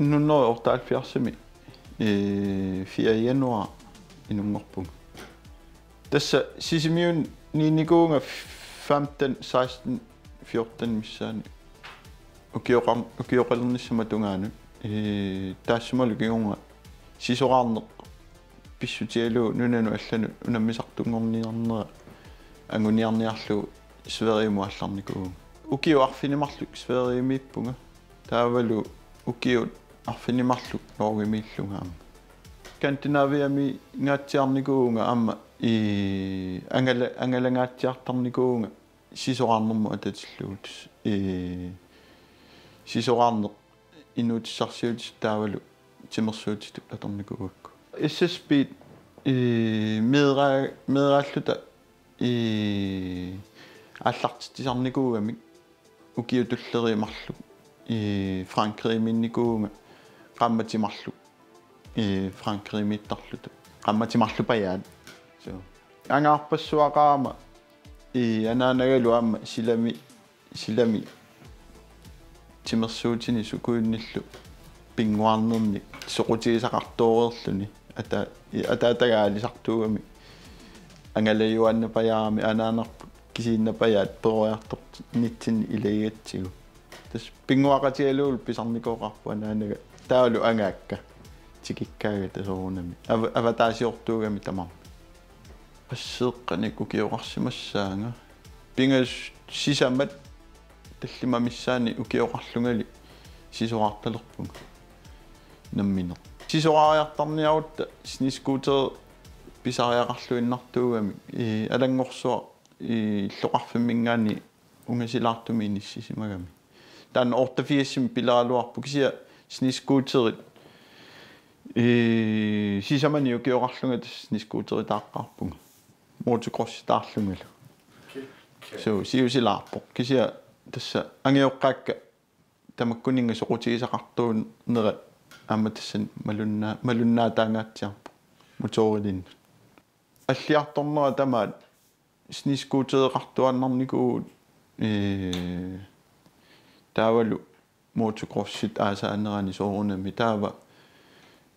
ننوض تاع e في ينوار inummerpung. tassa sisimiun niinikuunga 15, 16, 14 missään ukiokallannissa mä tungaan. Tässä mä olikin unga sisorannak pissu tielu unammisartungorniarnera anguniarniarlu sverimu allarnikuun. Ukio arfinimarluk sverimiippunga. Taavalu ukiut арфинимарлук нооргимииллунгаама кантинавиами ngaattiarnikuunga amma i angala angalangaattiartarnikuunga сисораарнэрму ататиллуут и сисораарнеқ инуутиссарсиут таавалу тимерсуутиту аторникугакку SSB и медра медрааллута и аллартитисарникуугами укиутуллеримарлу и франкриминникуунга qammatимарлу и франкримиттарлуту qammatимарлу паяат so ангаарпассуақаама и анаанагалу аама силами силами тимерсуутини сукуинниллу пингуарнерни соқутигисақартуореерлүни ата атаатагаалисартуугами ангалаюанна паяарами анаанарпу кисиинна паяат перуяртор нитсин илагатсигу тас пингуақатигалуул писарникооқарпу анаанага таалу ангаакка тикиккаага тасорунами аватаасиортуугами тамар пассеэкканик укиоқарсимассаанга пингас сисамат таллимамиссаани укиоқарлугали сисоқарталерпунга наммине сисоқариартарниарутта снискутер писариақарлуиннартуугами и алангорсуа и иллоқарфиммингаани унгасилаартуми иниссисимагами таан ортафиассим пилаалуарпу кисия снискутерит и сисамани укиоқарлугат снискутеритааққарпунга motocross таарлунгала so сиусилаарпо кисия тасса ангиоққаакка тамаккунинга соқутигисақартуун нера аама тассан малуннаа малуннаа таангаатсиарпо моторилин аллиарторнера тамаат снискуутеэқартуаннарникуу э таавалу motocrossит аасаанерани соорунами таава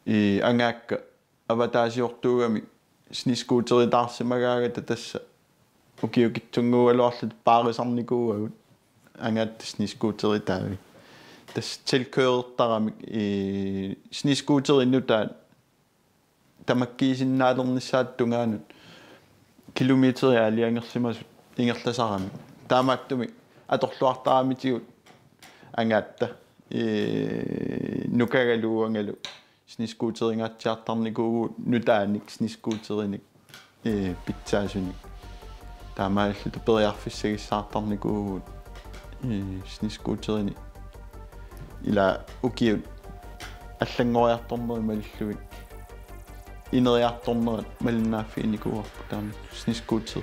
и ангаакка аватаасиортуугами снискуутеритаарсимагаагата тасса укиукитсунгууалуарлут паарисарникууагут ангаат снискуутеритаави тас tilkøertaramik и снискуутериннутаа тамаккиисиннаалернissaат тунгаанут километри алиангерсимасут ингерласарами таамааттуми аторлуартарамитигут ангаатта э нукагалууангалу снискуутерингаатсиартарникуугу нутааник снискуутериник э питсаасуник таамааллу тупериарфиссагиссаартарникуугу э снискуутерини ила укиут аллангориарторнери маллуит инериарторнерат малиннааффиникуарпу таами снискуутер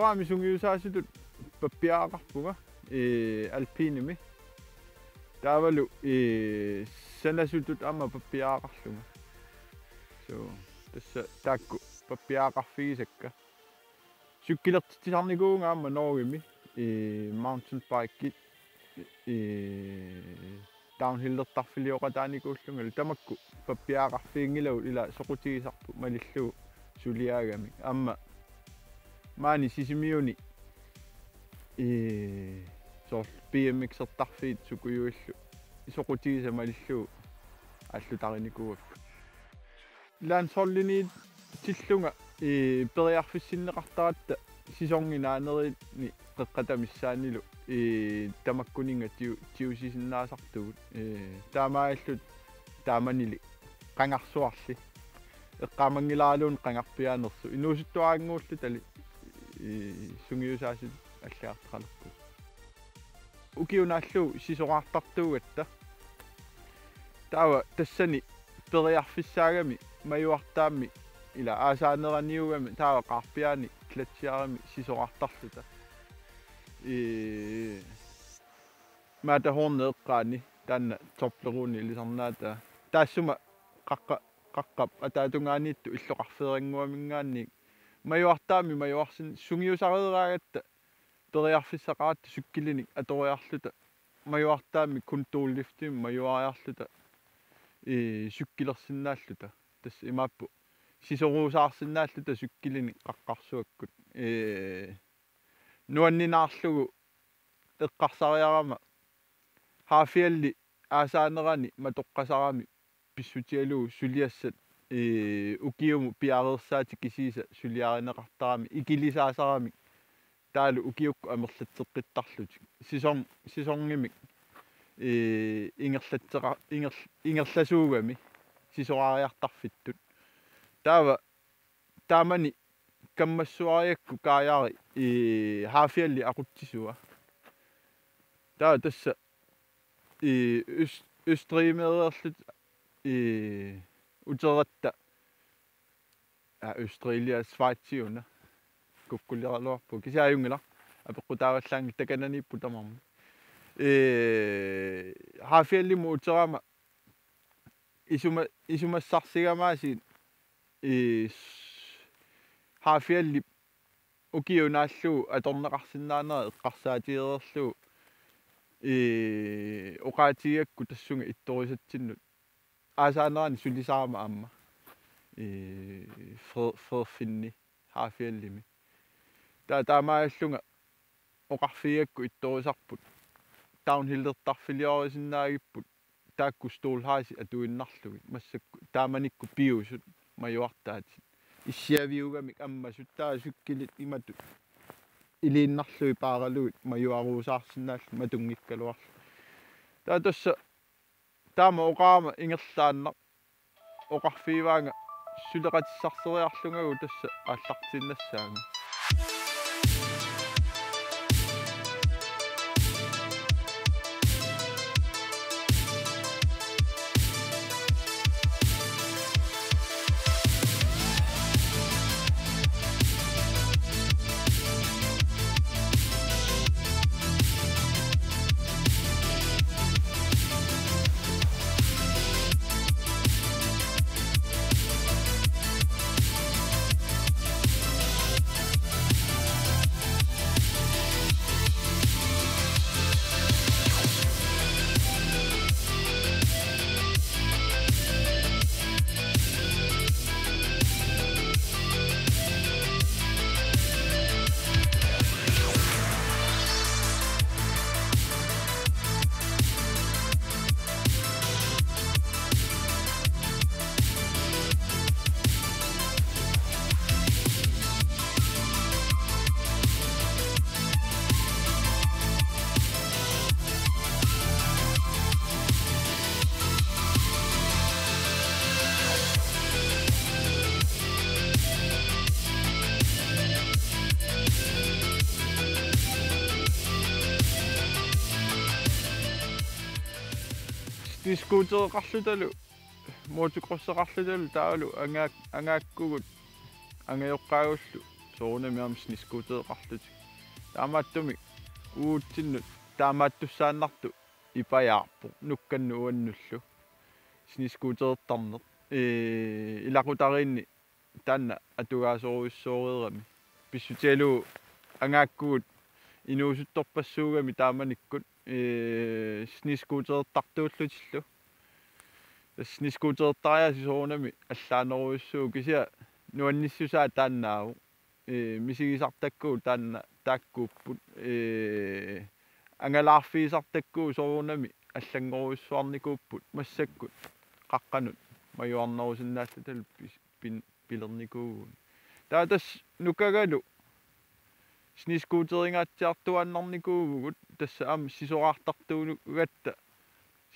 сисораами сунгиусаасутут паппиаақарпуга э альпиними таавалу э санасутут ама паппиаақарлуга so тасса таакку паппиаақарфигисакка суккилертитисарникуунга аама норгими э mountain bike э downhill-ертарфилиоқатааникууллунгалу тамакку паппиаақарфиингилау ила соқутигисарпу малиллугу сулиаагами амма маани сисимиуни э сор BMX-ертарфиит сукуюиллу исоқутигиса малиллуу аллутариникуакку лаан сорлини тиллунга э периарфиссиннеқартаратта сисорнgiнаанерини қеққатамиссаанилу э тамаккунинга тиу тиусисиннаасартугут э таамааллут тааманили qangarsuarli эққамангилаалуун qangarpiaanersu. Инуусуттуаангуулли тали и сунгиусаасит аллаартаралерпу укиунааллу сисоqaартартуугатта таава тассани периарфиссаагами маюартаамми ила аасаанераниугами таава qarpiaani клатсиарами сисоqaартарлута и мата хорнеэккаани таанна торплеруни илисарнаата. Таассума қаққа қаққап атаатунгааниитту иллоқарфеерингуамингаанни маюартаами маюарсин сунгиусареераагатта периарфиссақаратта суккилиник аториарлута маюартаами кунтууллифтим маюариарлута и суккилерсинааллута тас имааппу сисоруусаарсинааллута суккилиник қаққарсуаккут э нуаннинаарлугу эққарсариарама хаафиалли аасаанерани матоққасарами писсутиалуу сулиассат э укиуму пиареерсаати кисииса сулиаринеқартарами икилисаасарами таалу укиукку амерлатсеққиттарлутик сисорн сисорнгимик э ингерлатсеқа ингер ингерласуугами сисорариартарфиттут таава таамани каммассуариакку каяари и хаафиалли акутсисуа таа тасса и østримеерлут и утератта а Australia Schweiziuna куккулералуарпу кисааюнгила апеккутааваллаанги такананиппу тамарма э хаафиаллиму утерама исума исумассарсигамаасиит и хаафиалли укиунааллуу аторнеқарсинаанера эққарсаатиерерлуу и оқаатигакку тассунга itторисатсиннут аасаанерани сулисаама аама и ферфинни хаафиаллими таа таамааллунга оқарфигакку itторисарпут таунхиллертарфилиорисиннаагиппут таакку стуулхааси атуиннарлугит массакку тааманикку пиусут маюартаатит иссиавиугамик аммасут таа суккилит иматут илииннарлуи пааралуит маюаруусаарсинааллу матунгиккалуарлу таа тасса таама оqaama ингерлааннақ оқарфииваанга сулеқатиссарсериарлугагу тасса ааллартиннассаanga дискуутереқарлуталу моотукроссеқарлуталу таалу ангаак ангааккугут ангайоққаагуллу соорунамиармис нискуутереқарлутик таамааттуми уутсиннут таамааттуссааннарту ипаяарпу нукканну уаннуллу снискуутерертарнеқ э илақутаринни таанна атугаасоруиссоорерами писсутиалу ангааккугут инуусутторпассуугами тааманиккут э снискуутертартууллутиллу снискуутертариа сисоонами аллаанеруйуссуу кися нуанниссусаа тааннааву э мисигисартаккуу таанна тааккууппут э ангалаарфиисартаккуу соорунами аллангоруйуссуарникууппут массаккут қаққанут маюарнерусиннаалла тал пилерникуугун таатас нукагалу снискуутерингаатсиартуаннарникуугут тасса аама сисораартартуунугатта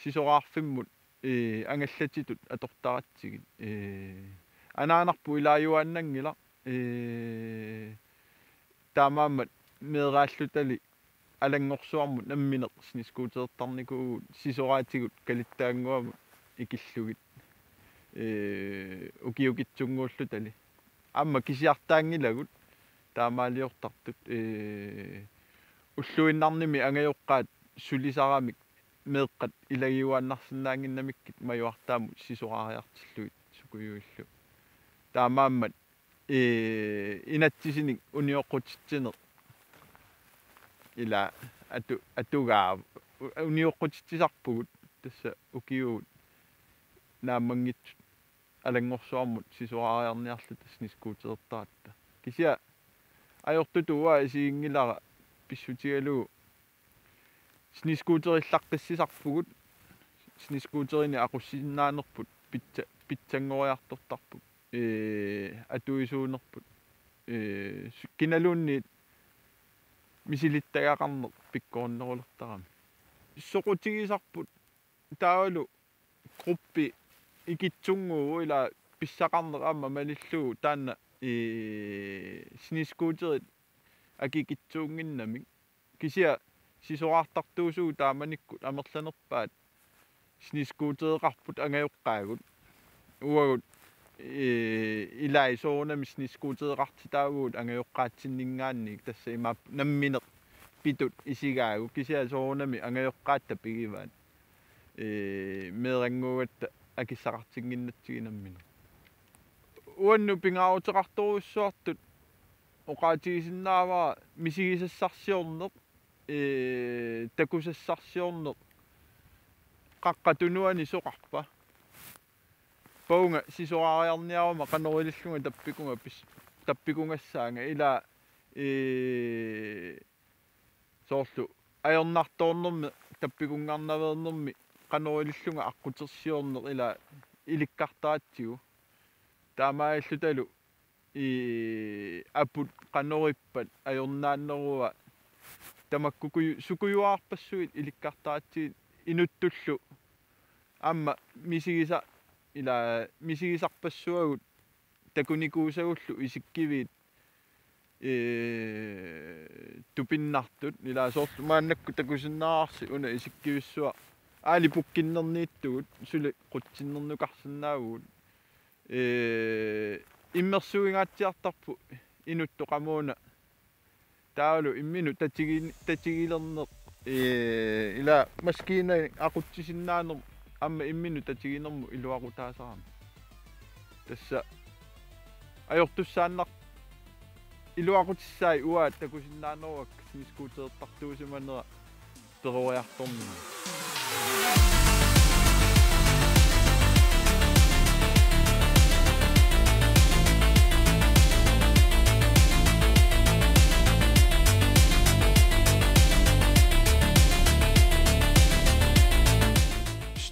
сисораарфиммут э ангаллатитут атортаратсигит э анаанарпу илааюааннангила э таамааммат меэрааллутали алангорсуармут намминеқ снискуутертарникуугут сисораатигут калиттаангуамут икиллугит э укиукитсунгууллутали амма кисиартаангилагут таамаалиортартут э уллуиннарними ангайоққаат сулисарамик меэққат илагиуааннарсинаангиннамиккит маюартаамут сисораариартиллуит сукуюиллу таамааммат э инатсисиник униоққутитсинеқ ила ату атугаа униоққутитсисарпугут тасса укиуут нааммангит алангорсуармут сисораариарниарлу таснискуутертаатта кися ajortutua isiingilара писсутигалуу снискуутериллаққиссисарпугут снискуутерини ақуссиннаанерпут питса питсангориартортарпут э атуисуунерпут. Э киналуунни мисилиттагақарнер пиккоорнерулертарами соқутигисарпут таалу группи икитсунгуу ила писсақарнер аама малиллуу таанна э снискуутерит акикитсуунгиннамик кися сисораартартуусуу тааманиккут амерланерпаат снискуутереқарпут ангаюққаагут уагут э илай соонами снискуутереқартитаагуут ангаюққаатсиннингаанник тасса има намминеқ питут исигаагу кися соонами ангаюққаатта пигиваат э мерангугатта акиссақартингиннатсигинаммина уанну пингааутеқарторуссуартут оқаатигисиннаава мисигисассарсиорнеқ э такусассарсиорнеқ қаққатунуани соқарпа паунга сисораариарниарама канорилиллунга таппикунга пис таппикунгассаанга ила э соорлу аернарторнэрми таппикунгарнавернэрми канорилиллунга аққутерсиорнеқ ила иликкартаатсигу таамааллуталу. И апут канориппат аёрнааннеруа тамаккуку сукуюаарпассуит иликкартаатсиит инуттуллу. Амма мисигиса ила мисигисарпассуагут такуникуусагуллу исиккивиит. Э тупиннартут ила соорлу мааннакку такусиннаарси уна исиккивиссуа. Аали пуккиннернииттугут сули qutsinnernukarsinnaagugut Eh, immersuingaatiartarpu inut toqamuuna taalu imminu tatigi tatigilerneq ee eh, ila maskiina aqutsisinnaaner amma imminu tatiginermu iluaqutaasaram tassa ajortussaannaq iluaqutissai uaa takusinnaaneruak simiskuuteertartuusumanera peruariartormi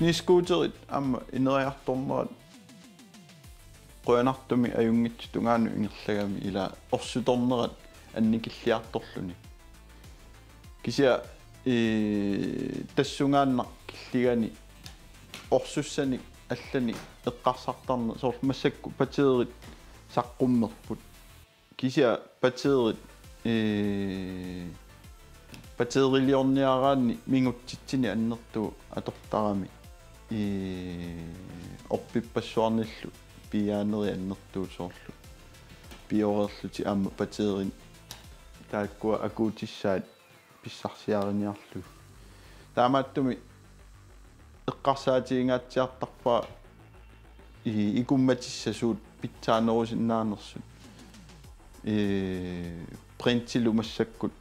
снискуутерит аама инериарторнерат quanartumi ajungitsu tungaanu ingerlagami ila orsutornerat annikilliartorluni kisia i tassungaannaq killigani orsussani allani eqqarsartarne soor massakku pateerit saqqummerput kisia pateerit i pateeriliorniaraanni mingutsitsini annertu atortarami i orpippassuarnillu piaaneri annertuusooрлу piorerluti aamma pateerin taakkua akuutissaat pissarsiariniarlu taamaattumi eqqarsaatiingaatsiartarpaa i ikummatissasuut pitsaanerusinnaanersut e printilu massakkut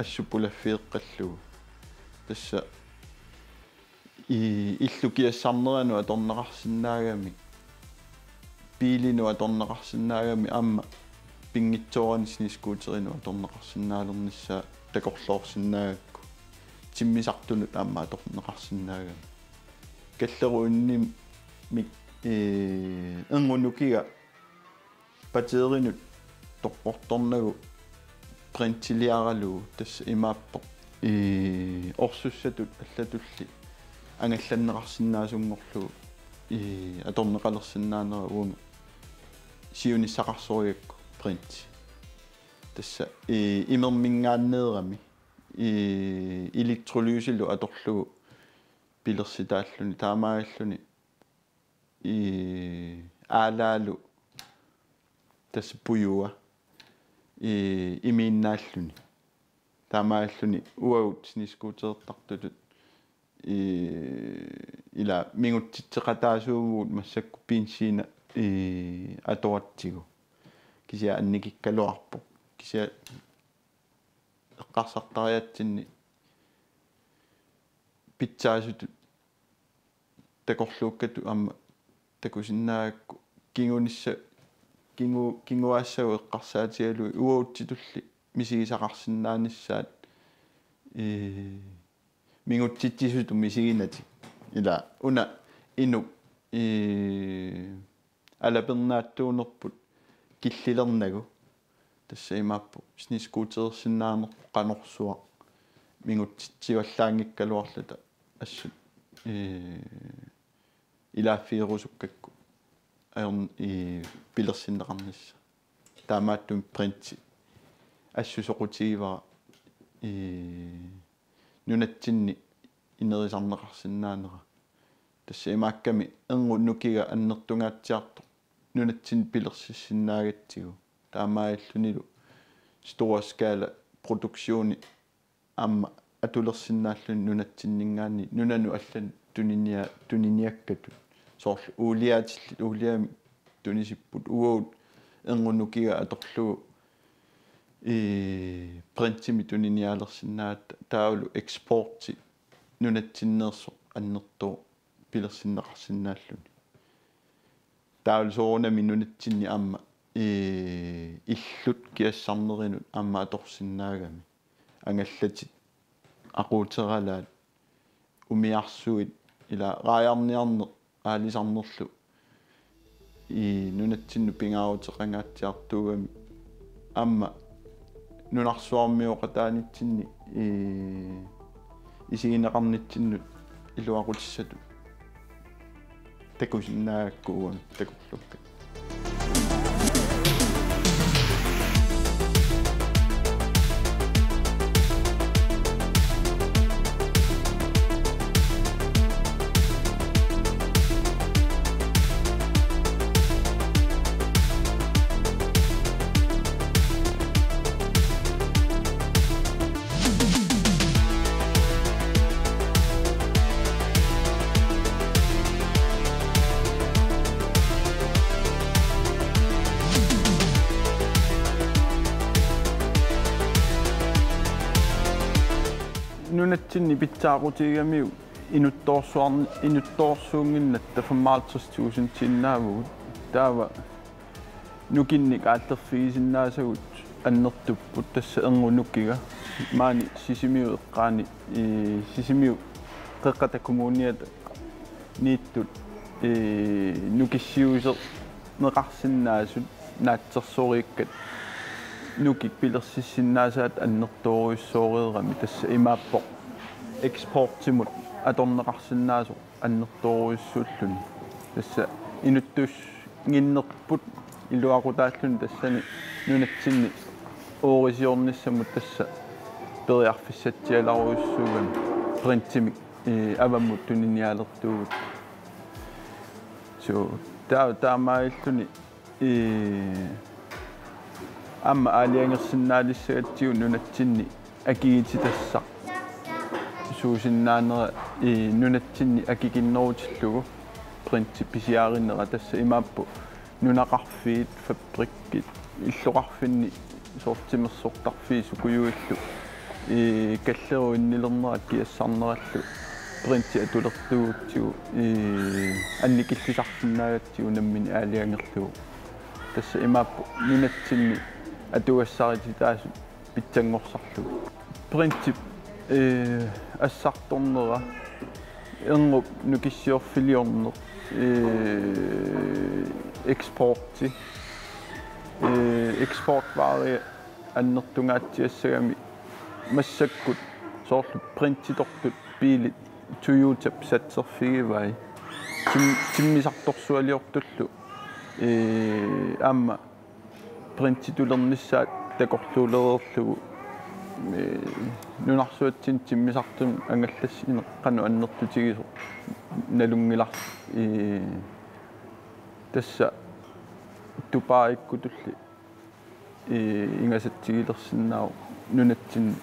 ассупулаффиэккаллугу тасса и иллукиассарнерану аторнеқарсинаагами пилину аторнеқарсинаагами аама пингитсоорани скуутерину аторнеқарсинаалернissaа такорлоорсинаагакку тиммисартунут аама аторнеқарсинаагами каллеруунни мик э энгунукига патеринут тоққорторнагу принтилиаралу тасса имааппо и орсуссатут аллатулли ангалланнеқарсинаасунгорлу и аторнеқалерсинаанера уунга сиунissaqarsuриакку принт тасса и имермингааннеерами и электролюсилу аторлугу пилерситааллуни таамаагаллуни и аалаалу тасса пуюа и имииннааллуни таамаагаллуни уагут снискуутертартулут и ила мингутситсеқатаасуугуут массакку пинсиина и атуатсигу. Кися анникиккалуарпо кися эққарсартариатсинни. Питсаасуту такорлууккату амма такусиннаагакку кингунисса кингу кингуаассагу эққарсаатигалуи уаутситулли мисигисақарсиннааниссаат э мингутситсисуту мисигинати ила уна ину э алапернааттуунерпут киллилернагу тасса имааппу снискуутерсиннаанер канорсуа мингутситсиваллаангиккалуарлута ассут э илааффиерусуккакку аерн и пилерсиннеқарнисса таамааттум принти ассусоқутигивара э нунатсинни инерисарнеқарсинаанера тасса имаакками эрнуннукига аннертунгаатсиарто нунатсин пилерсиссинаагатсигу таамааллунилу стора скала продукциони амма атулерсиннааллун нунатсиннингаани нунану аллан туниния туниниаккату соорлу уулиаатилли уулиами тунисиппут уаут эрнунукига аторлугу и принцими туниниалерсиннаат таавлу экспорти нунатсиннерсо аннертоо пилерсиннеқарсинааллуни таавлу соонами нунатсинни амма и иллут киассарнеринут амма аторсиннаагами. Ангаллатит aquuteralaat умиарсуит ила раярниарне аалисарнерлу. И нунатсинну пингааутеқангаатсиартуугами амма нунарсуармиоқатаанитсинни и исигинеқарнитсиннут илуақутиссату такусиннааккууган такурлукка нунатсинни питсаақутигамиу инутторсуарни инутторсуунгиннатта 55000 тиннаавгут таава нукинник ааллерфигисиннаасагут аннертуппут тасса эрнунуккига маани сисимиу эққаани и сисимиу қеққата коммуниата нииттут э нукиссиусер неқарсиннаасут наатсерсорииккат нукик пилерсиссиннаасаат аннерторуиссоориерами тасса имааппо экспортимут аторнеқарсиннаасо аннерторуиссууллуни тасса инуттус гиннерпут илуақутааллуни тассани нунатсинни. Оорисиорниссамут тасса периарфиссатсиаларуиссуугами принтимик э аваммут туниниалертуугут so таа таамаиллуни э амма аалиангерсинаалиссагатсиу нунатсинни акигититассақ суусиннаанера и нунатсинни акигиннерутиллугу принциписиаариннера тасса имааппу нунақарфиит фабриккит иллоқарфинни сортимерсортарфии сукуюиллу и каллеруиннилернерат киассарнераллу принти атулертугутсигу и анникиллисарсинаагатсигу наммини аалиангерлугу тасса имааппу нунатсинни атуассарититаасу питсангорсарлу принцип э ассарторнера эрнуп нукиссиорфилиорнер э экспорти э экспортвари аннертунгаатсиассагами массаккут соорлу принтитортут пиилит туйуутап сатсерфигивай тим тиммисарторсуалиортуллу э аама принцитулернissaat такорлуулеерлугу э нунарсуатсин тиммисартум ангаллас инеққану аннертутигисо налунгилар э тасса тупаиккутулли э ингасатсигилерсиннаау нунатсин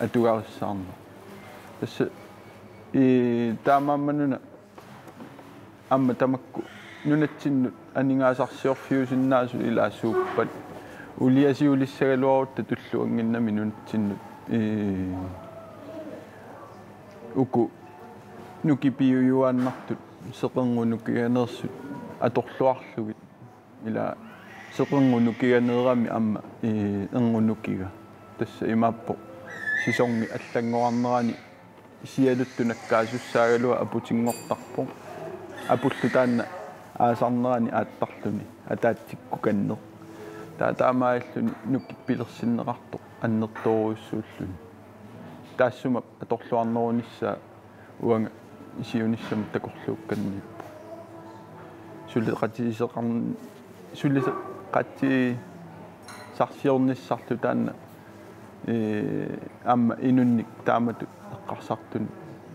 атугаариссаарна тасса э таамааммануна амма тамакку нунатсиннут анингаасарсиорфиусиннаасу илаассууппат улиасиулиссагалуарутта туллу ангиннами нунатсиннут э уку нукипиуюааннартут сеқангунукиганерсут аторлуарлугит ила сеқангунукиганерами амма э энгунукига тасса имааппо сисорни аллангоарнерани сиалуттунаккаасуссаагалуа апутингортарпо апуллу таанна аасарнерани ааттарлуни атаатсикку каннер таа таамааллуни нуккиппилерсиннеқарто аннерторуйуссууллуни таассума аторлуарнерунissaа уанга исиунissam такорлуукканниппу сулеқатисеқарн сулесеқати сарсиорниссарлу таанна э амма инунник таамату эққарсартун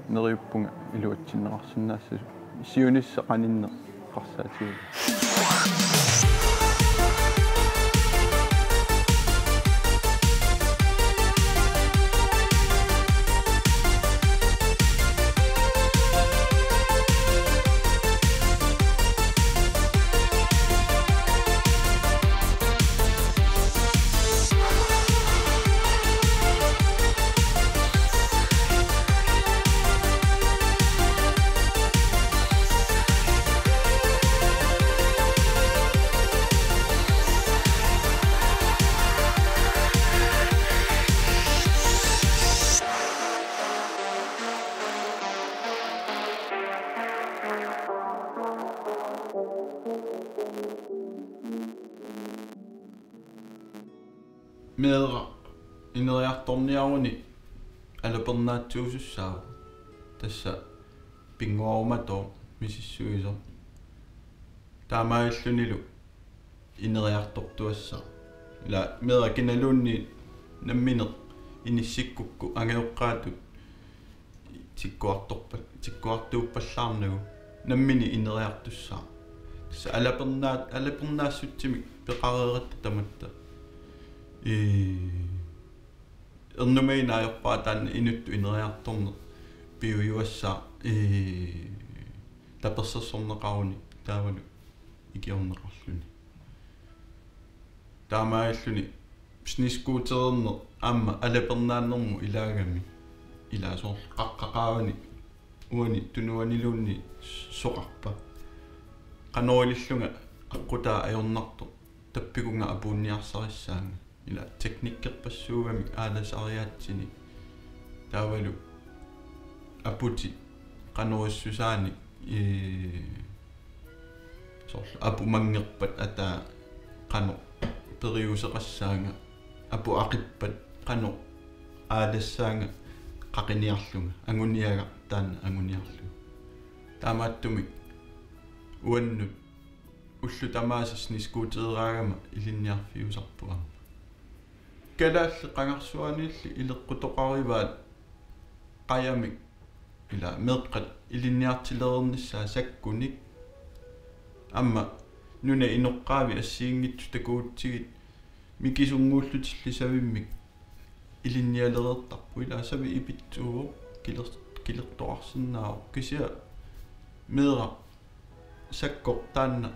нериуппунга илуатсиннеқарсинаассу сиунисса қанинне meera ineriartorniaruni алапернаатсуусуссаа тасса пингуарумато мисиссуисо таамаиллунилу инериартортуасса ила меера киналуунни намминеқ иниссиккукку агеоққаатут тиккуарторпа тиккуартууппаллаарнагу наммини инериартуссаа тасса алапернаат алапернаассутсимик пеқареератта таматта и эрнумейнаайорпаа таан инутту инериарторне пиуюассаа и таперсерсорнеқаруни таавалу икиорнеқарлуни таамааллуни снискуутерерне аама алапернааннэрму илаагами илаасоор қаққақаавани уани тунуанилуунни соқарпа қанорилиллунга аққутаа ajornarto таппикунга апуунниарсариссаанга ила teknikkerpassuugami aalasariaatsini таавалу апути канориссусаани э сорлу апу мангерпат ата кано периусеқассаанга апу ақиппат кано аалассаанга қақиниарлунга агуниага таана агуниарлу таамааттумик уаннут уллу тамаасасни скуутераагама илинниарфиусарпугама калаалли qangarsuaniilli ileqqutоqarivaat qayamik. Ila meeqqat ilinniartilerernissaa sakkunik amma nuna inoqqaavi assiingittu takuutsigit mikisungуулlutillisavimmik ilinnialerertarpu ila savi ipitsuuvo kiler kilertoarsinnaa kisia meera sakkoq taanna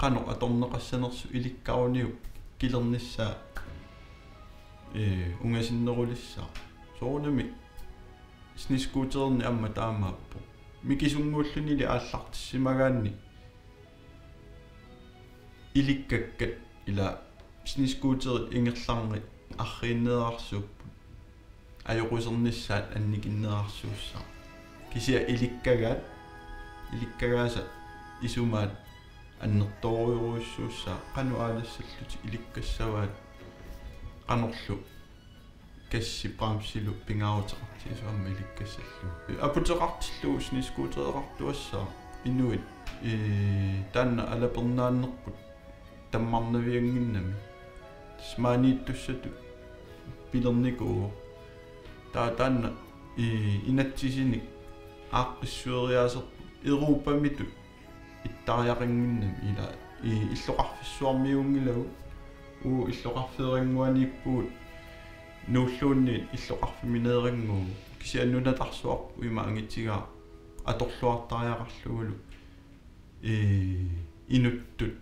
qano atorneqassanersu ilikkaruniu kilernissaa э унгасиннерулиссаа соонами снискуутерни амма таамааппо микисунгууллунили ааллартиссимагаанни иликкаккат ила снискуутери ингерларни аррииннеарсууппут ajorusernissaat annikinnearsuussаа кися иликкагаат иликкагааса исумаат аннерторуйоруйуссууссаа кану аалассаллути иликкассаваат qanorlu иликкасси паамсилу пингаарутеқарти суамма иликкассаллу апутеқартиллу снискуутереқартуассаа инуит э таанна алапернааннерпут таммарнавиангиннами смаанииттуссату пилерникуу таа таанна и инатсисиник ааққиссуериаасер Европамиту иттариақингиннам ила и иллоқарфиссуармиунгилагу уу иллоқарфеерингуаниппуут нууллуунни иллоқарфиминеерингуу кисианнунатарсуарпу има ангитсигаа аторлуартариақарлугулу э инуттут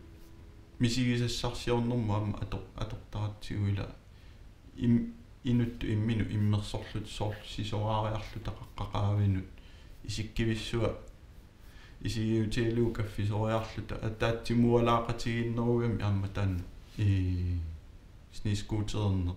мисигисассарсиорнэрму аама атор атортаратсигуила им инутту иммину иммерсорлут соор сисораариарлу тақаққақаавинут исиккивиссуа исигиутиалуу каффисориарлута атаатсимуалаақатигиннеругами аама таан i sniskuteren.